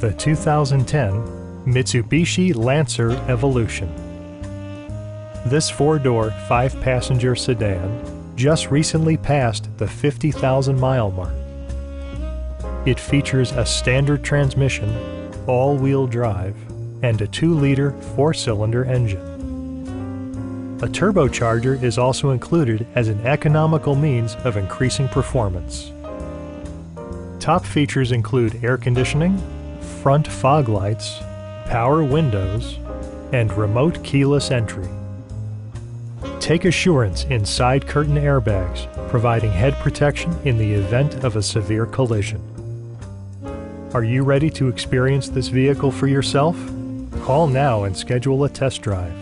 the 2010 Mitsubishi Lancer Evolution. This four-door, five-passenger sedan just recently passed the 50,000 mile mark. It features a standard transmission, all-wheel drive, and a 2-liter four-cylinder engine. A turbocharger is also included as an economical means of increasing performance. Top features include air conditioning, front fog lights, power windows, and remote keyless entry. Take assurance in side curtain airbags, providing head protection in the event of a severe collision. Are you ready to experience this vehicle for yourself? Call now and schedule a test drive.